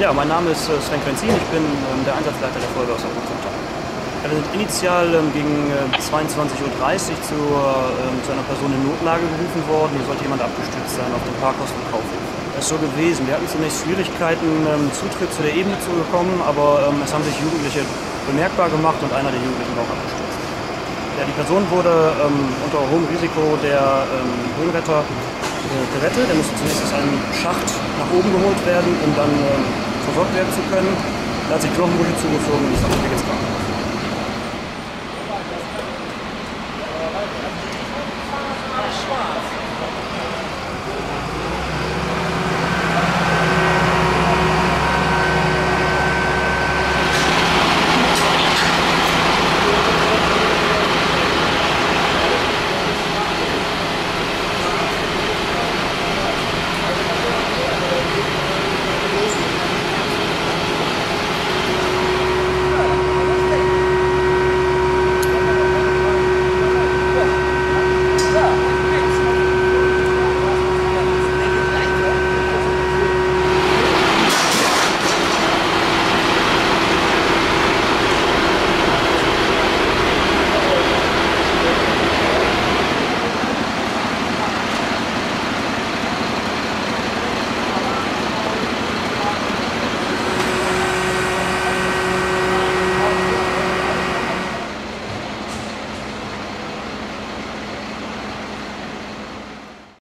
Ja, mein Name ist äh, Sven Krenzin, ich bin ähm, der Einsatzleiter der Feuerwehr aus Saarbrücken. Ja, wir sind initial ähm, gegen äh, 22.30 Uhr zu, ähm, zu einer Person in Notlage gerufen worden. Hier sollte jemand abgestürzt sein auf dem Parkhaus von Kaufhof. Das ist so gewesen. Wir hatten zunächst Schwierigkeiten, Zutritt zu der Ebene zu bekommen, aber es haben sich Jugendliche bemerkbar gemacht und einer der Jugendlichen war auch abgestürzt. Ja, die Person wurde ähm, unter hohem Risiko der ähm, Höhenretter äh, gerettet. Er musste zunächst aus einem Schacht nach oben geholt werden, um dann ähm, versorgt werden zu können. Da hat sich Knochenbrüche zugezogen und dem Weg ins Krankenhaus.